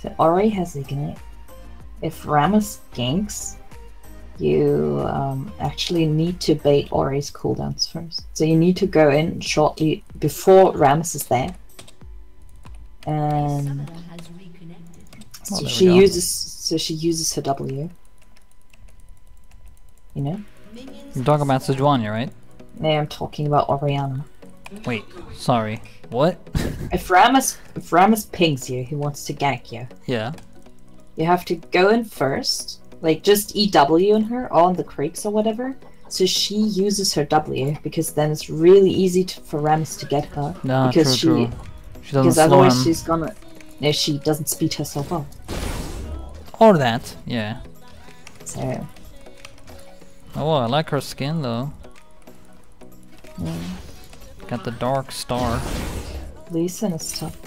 So Ori has Ignite. If Rammus ganks, you um, actually need to bait Ori's cooldowns first. So you need to go in shortly before Rammus is there. And Oh, so there we she uses so she uses her W. You know? You're talking about Sejuani, right? Yeah, I'm talking about Orianna. Wait, sorry. What? If Rammus if Rammus pings you, he wants to gank you. yeah. You have to go in first, like just EW in her on the creeks or whatever. So she uses her W because then it's really easy to, for Rammus to get her. No, because true, she true. She doesn't because slow otherwise him. she's gonna no, she doesn't speed herself up. Or that, yeah. So Oh, I like her skin though. yeah. Got the dark star. Lisa is tough.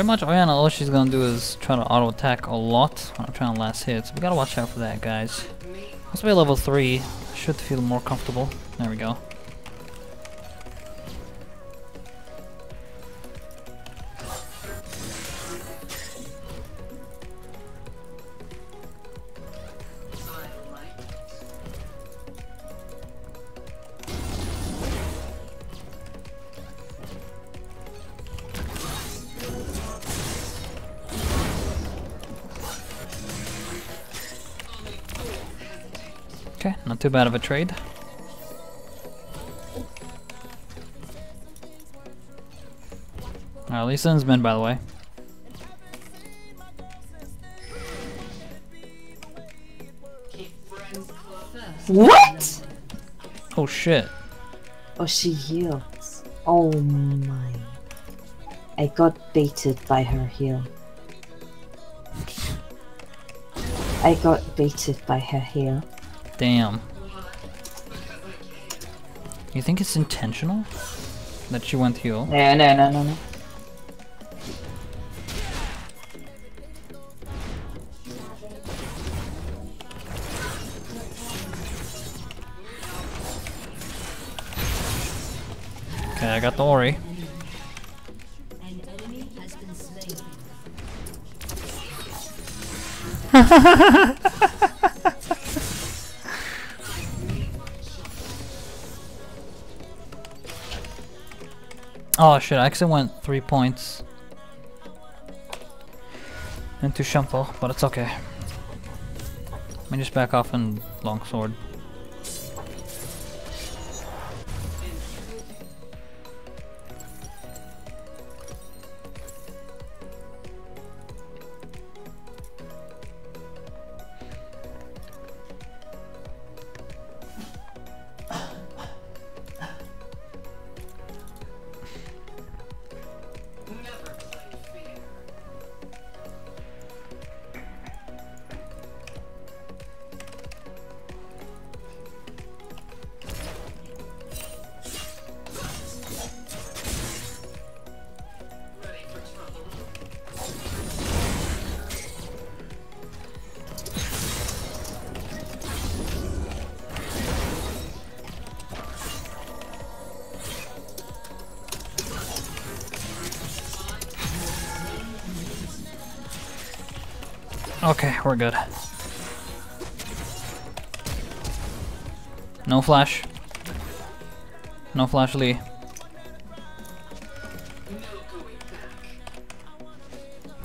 Pretty much Orianna, all she's gonna do is try to auto attack a lot when I'm trying to last hit. So we gotta watch out for that, guys. Once we're level 3, should feel more comfortable. There we go. Not too bad of a trade. Alright, Lee Sin's been, by the way. keep friends close. What? Oh shit. Oh, she heals. Oh my. I got baited by her heal. I got baited by her heal. Damn. You think it's intentional? That she went heal? No, no, no, no, no. Okay, I got the Ori. Oh shit, I actually went three points into Shunpo, but it's okay. Let me just back off and longsword. Okay, we're good. No flash. No flash Lee.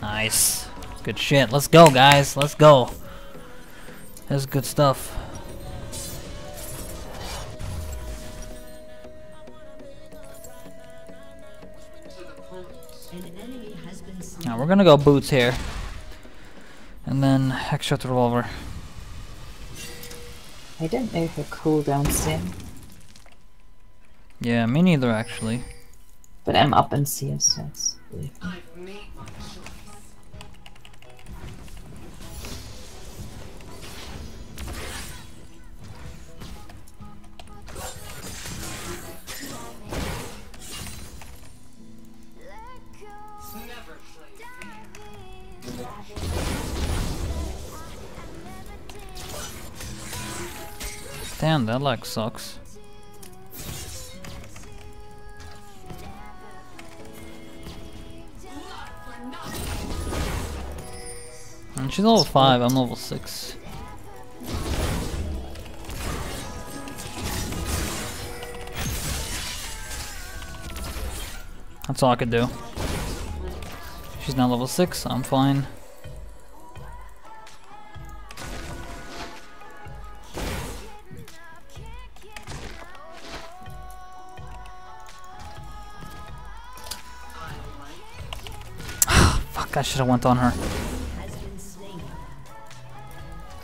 Nice. Good shit. Let's go, guys. Let's go. That's good stuff. Now we're gonna go boots here. And then extra revolver. I don't know her cooldown's in, Yeah, me neither actually. but I'm up in CS, so it's me. That like sucks. And she's level 5, I'm level 6. That's all I could do. She's now level 6, I'm fine. Should have went on her. Has been slain.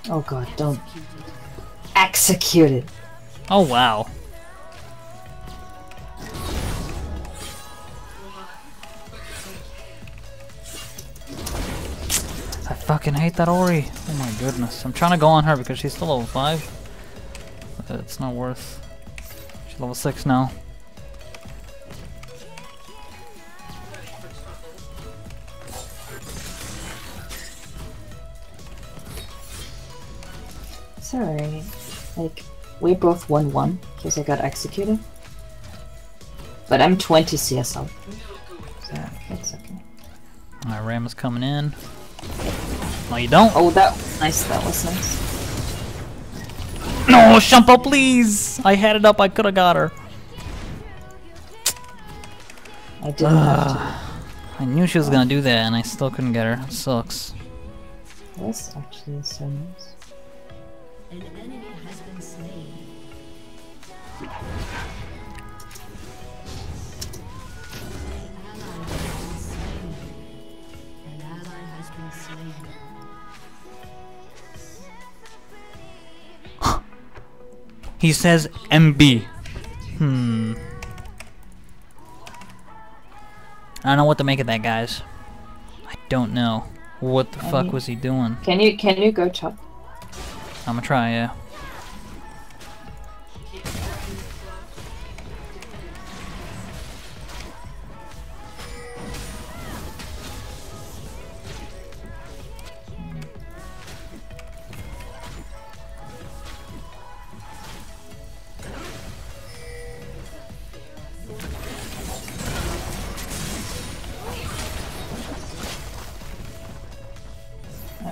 Oh god, don't execute it. Oh wow. I fucking hate that Ori. Oh my goodness. I'm trying to go on her because she's still level 5. It's not worth. She's level 6 now. It's alright. Like, we both won one because I got executed. But I'm 20 CSL. So, it's okay. Alright, Ram is coming in. No, you don't. Oh, that nice. That was nice. No, Shunpo, please! I had it up, I could have got her. I didn't have to. I knew she was gonna do that and I still couldn't get her. Sucks. That's actually so nice. An enemy has been slain. An ally has been slain. An ally has been slain. He says MB. Hmm. I don't know what to make of that, guys. I don't know. What the I fuck mean- was he doing? Can you can you go top? I'm gonna try, yeah.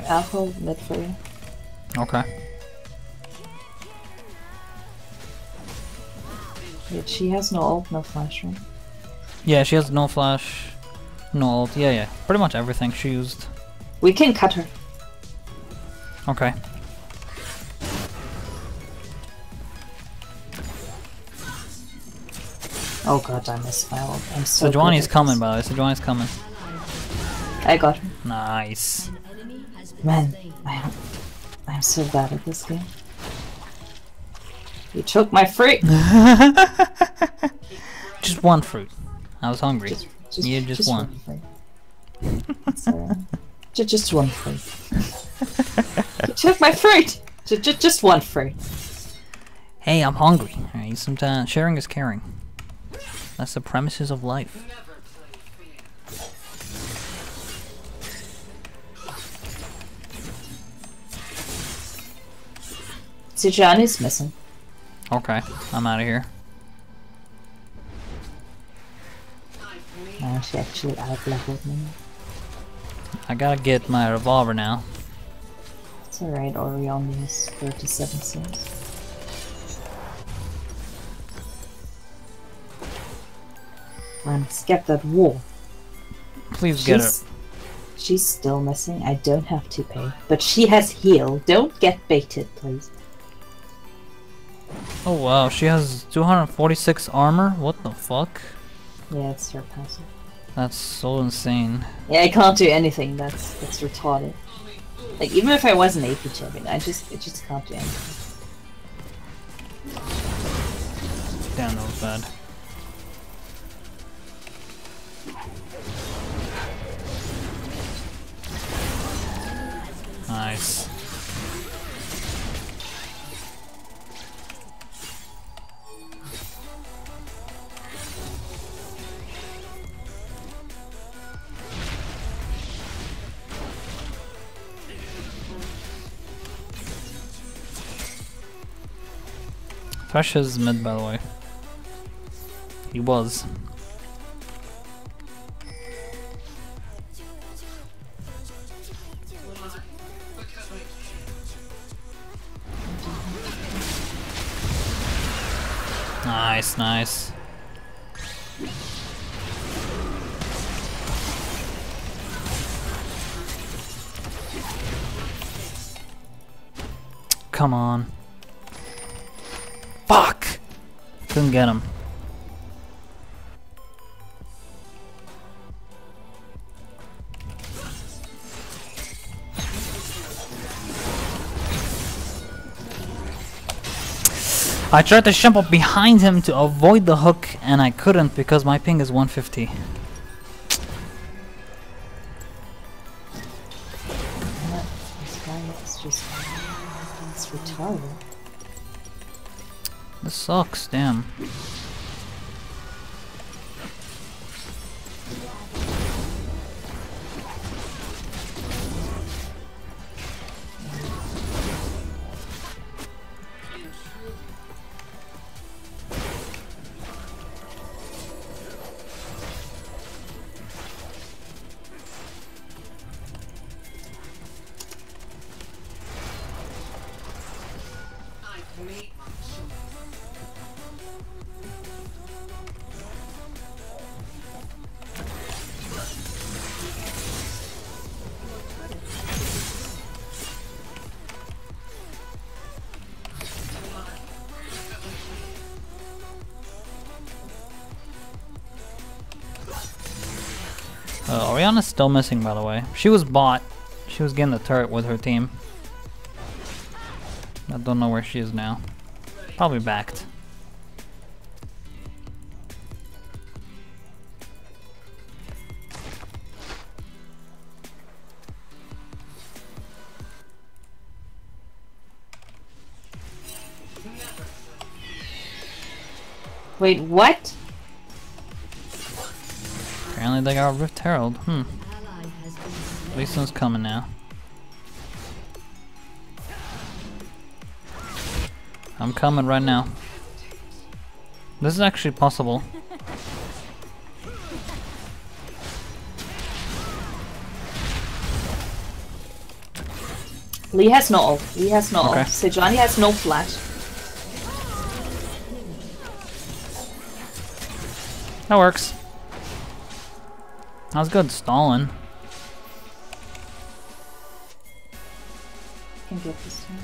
I'll hold mid for you. Okay. Wait, she has no ult, no flash, right? Yeah, she has no flash, no ult. Yeah, yeah. Pretty much everything she used. We can cut her. Okay. Oh god, I missed my ult. I'm so. Sejuani's coming, by the way. Sejuani's coming. I got her. Nice. An enemy has been Man, slain. I, I'm so bad at this game. You took my fruit. Just one fruit. I was hungry. Just, just, You just won. one fruit. It's alright. Just one fruit. you took my fruit. Ju- ju- just one fruit. Hey, I'm hungry. Alright, sometimes sharing is caring. That's the premises of life. Fair. Sejuani's missing. Okay, I'm out of here. Now she actually out-leveled me. I gotta get my revolver now. It's alright, Ori only has 37 cents. Man, skip that wall. Please get She's, it. she's still missing. I don't have to pay. But she has heal. Don't get baited, please. Oh wow, she has 246 armor? What the fuck? Yeah, it's her passive. That's so insane. Yeah, I can't do anything. That's that's retarded. Like even if I was an AP champion, I just I just can't do anything. Damn, that was bad. Thresh is mid, by the way. He was. Nice, nice. Come on. Couldn't get him. I tried to jump up behind him to avoid the hook and I couldn't because my ping is 150. Sucks, damn. Orianna's still missing, by the way. She was bought. She was getting the turret with her team. I don't know where she is now. Probably backed. Wait, what? Apparently they got Rift Herald. Hmm. Ally has been slain. Lee Sin's coming now. I'm coming right now. This is actually possible. Lee has no ult. Lee has no Okay. ult. Sejuani has no flash. That works. That was good stalling. Can get this one.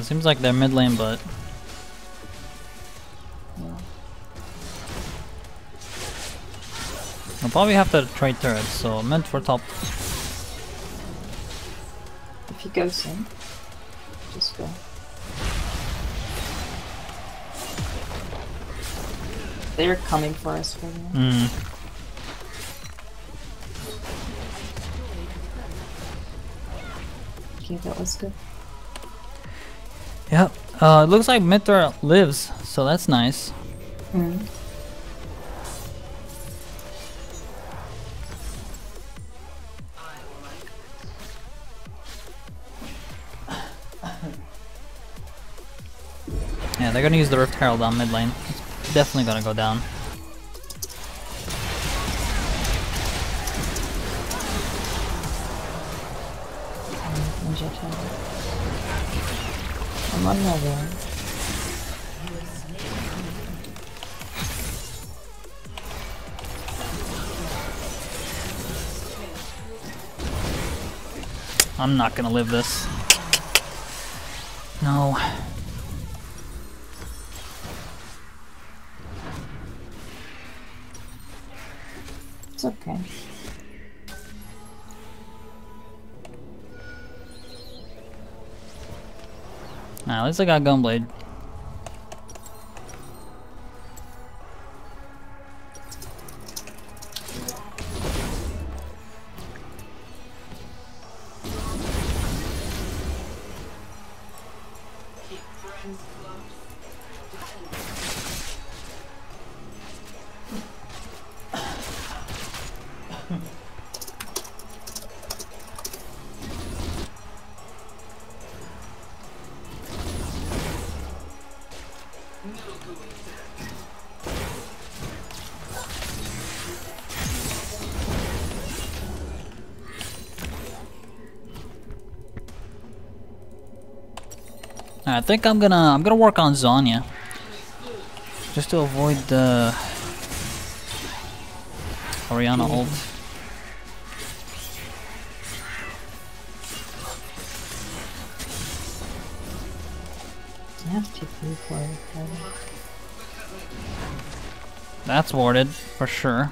It seems like they're mid lane, but Yeah. I'll probably have to trade turrets, so meant for top. If he goes in, just go. They're coming for us right now. Mm. Okay, that was good. Yep. Uh, it looks like Mithra lives, so that's nice. Mm. Yeah, they're gonna use the Rift Herald on mid lane. Definitely gonna go down. I'm on my way. I'm not gonna live this. No. It's okay. Nah, at least I got Gunblade. I think I'm gonna I'm gonna work on Zhonya. Just to avoid the Orianna ult. I have to for it. That's warded for sure.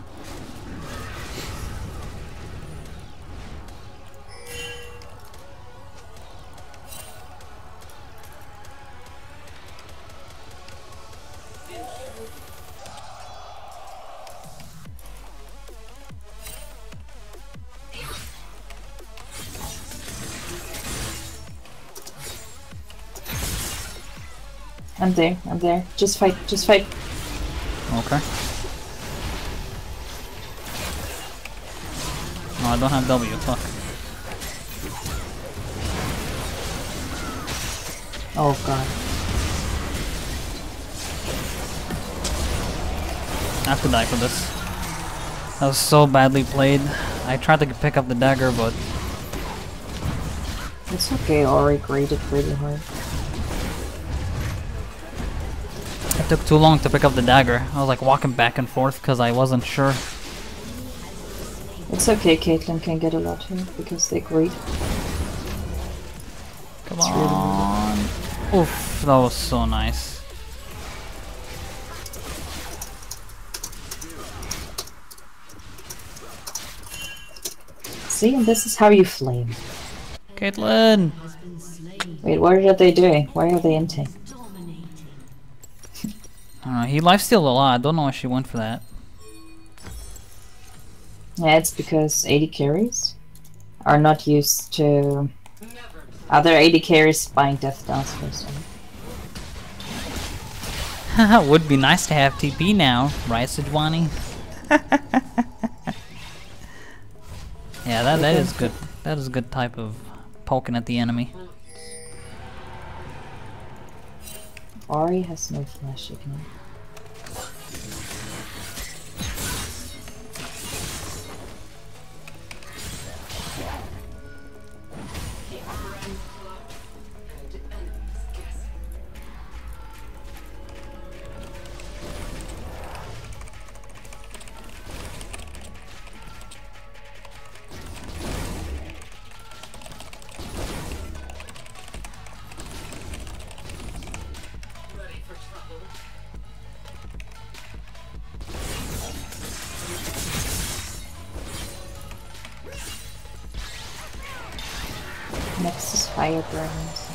I'm there, I'm there. Just fight, just fight. Okay. No, I don't have W, fuck. Oh god. I have to die for this. That was so badly played. I tried to pick up the dagger, but It's okay, Ori graded pretty hard. It took too long to pick up the dagger. I was like walking back and forth because I wasn't sure. It's okay, Caitlyn can get a lot here because they grade. Come It's really on. Oof, that was so nice. See, and this is how you flame. Caitlyn! Has been slain. Wait, what are they doing? Why are they inting? He lifestealed a lot. I don't know why she went for that. Yeah, it's because AD carries are not used to other AD carries buying death dance first. Would be nice to have TP now, right, Sejuani? yeah, that, that is good. That is a good type of poking at the enemy. Ori has no flash ignite. Fire burning. So.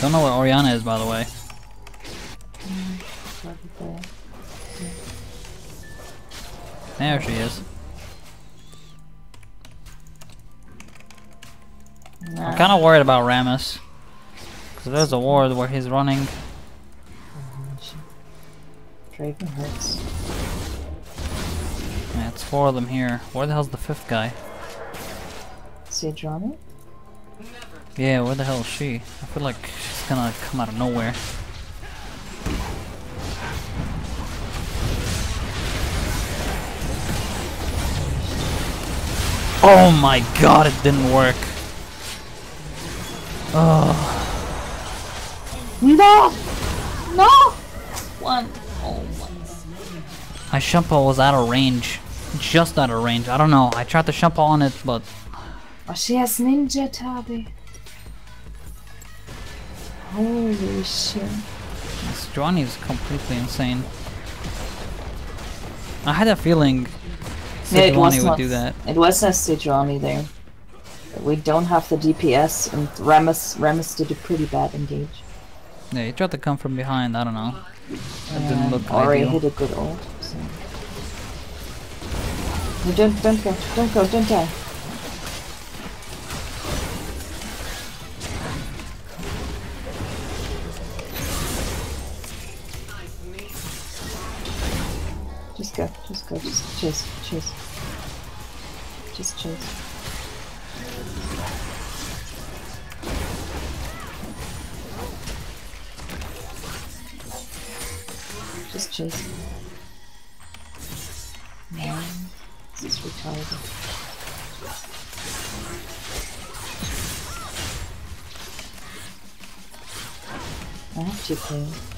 Don't know where Orianna is, by the way. There she is. I'm kind of worried about Rammus. Because there's a ward where he's running. Draven hurts. Yeah, it's four of them here. Where the hell's the fifth guy? Sejuani? Yeah, where the hell is she? I feel like she's gonna come out of nowhere. Oh my god, it didn't work. No! No! One. Oh my. My Shunpo was out of range. Just out of range. I don't know. I tried to Shunpo on it, but Oh, she has ninja tabi. Holy shit. this Johnny is completely insane. I had a feeling Yeah, it was Sejuani would not- do that. It was a Sejuani there. We don't have the DPS, and Rammus Rammus did a pretty bad engage. Yeah, he tried to come from behind. I don't know. That didn't look Ori ideal. hit a good ult. So. No, don't don't go, don't go, don't die. Just go, just go, just chase, chase. Just chase. Just. Man, this is retarded. I have to play.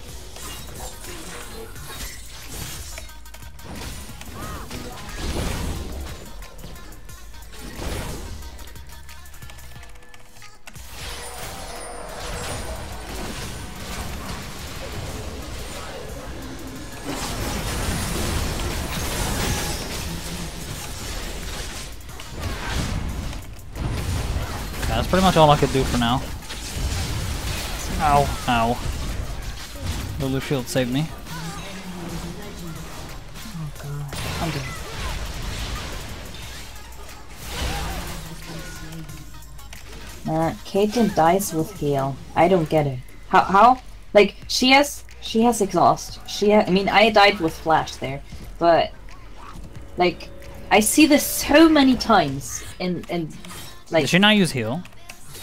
Much all I could do for now. Ow, ow. Lulu Shield saved me. I'm dead. Uh, Caitlyn dies with heal. I don't get it. How? How? Like she has, she has exhaust. She, ha- I mean, I died with flash there, but like, I see this so many times in in like Did she not use heal?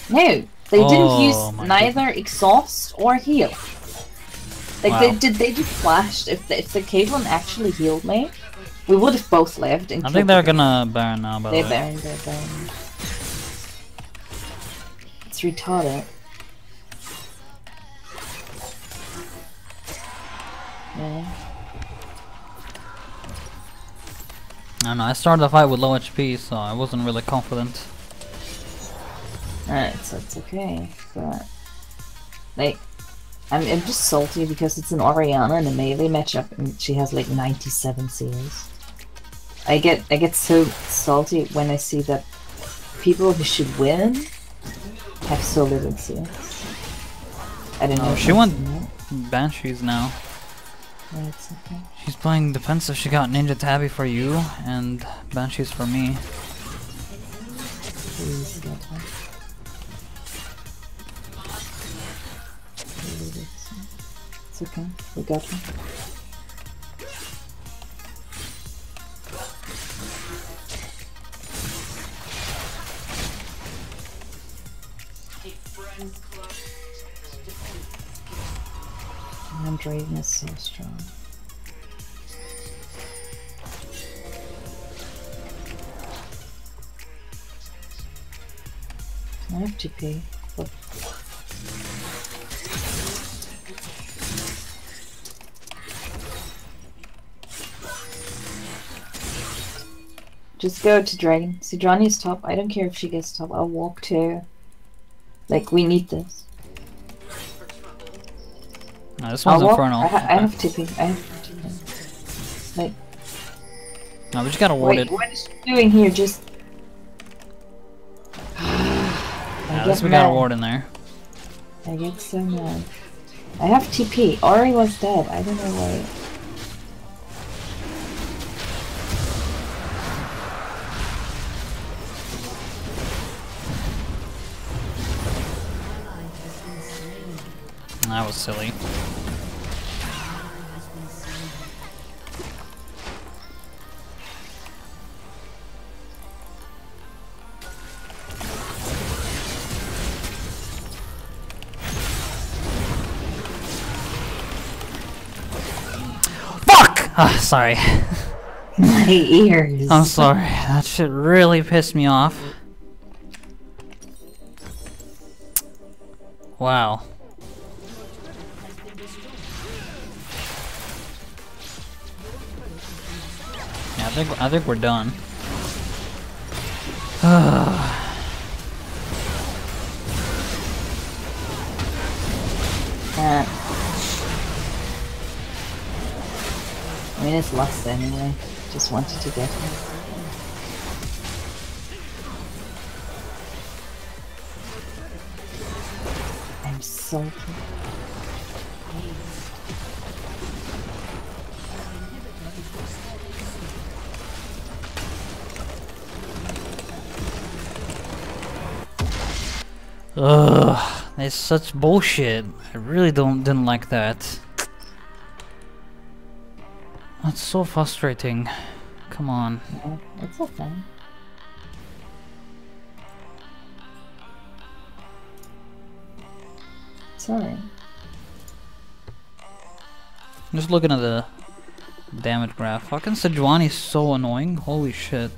No, they Oh, didn't use neither exhaust or heal. Like they did, they just flashed. If the, if the Caitlyn actually healed me, we would have both lived. And I think they're gonna burn now, by They're way. Baron, they're Baron. It's retarded. Yeah. I don't know, I started the fight with low HP, so I wasn't really confident. Uh, so it's okay, but like, I'm, I'm just salty because it's an Orianna in a melee matchup and she has like 97 CS. I get I get so salty when I see that people who should win have so little CS. I don't know. Oh, if she went- Banshees now. Yeah, okay. She's playing defensive, she got Ninja Tabi for you, and Banshees for me. Please It's okay. We got close. And Draven is so strong. I have to pay. Just go to Dragon. Sejuani's top. I don't care if she gets top. I'll walk to. Like, we need this. No, this I'll one's. Infernal. I, ha- I have tipping. I have tipping. Like, No, we just gotta ward wait, what is she doing here? Just. Yeah, I this get we gotta mad. ward in there. I get so mad. I have TP. Ori was dead. I don't know why. That was silly. Fuck! Ah, sorry. My ears. I'm sorry. That shit really pissed me off. Wow. Think I think we're done. Uh, I mean, it's lost anyway. Just wanted to get him. I'm salty. Ugh, it's such bullshit. I really don't didn't like that. That's so frustrating. Come on. Yeah, it's okay. Sorry. Just looking at the damage graph. Fucking Sejuani is so annoying. Holy shit.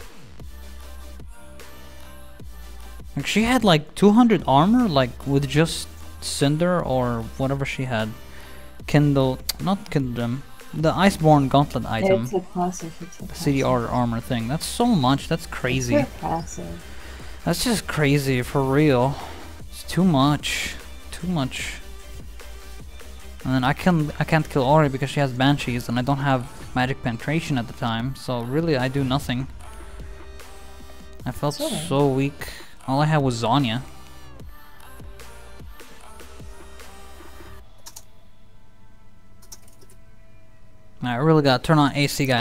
Like she had like 200 armor, like with just Cinder or whatever she had. Kindle, not Kindle, the Iceborn Gauntlet item. It's a passive. It's a passive. CDR armor thing. That's so much. That's crazy. It's passive. That's just crazy for real. It's too much. Too much. And then I can I can't kill Ori because she has banshees and I don't have magic penetration at the time. So really I do nothing. I felt so weak. All I had was Zhonya. I really gotta turn on AC guys.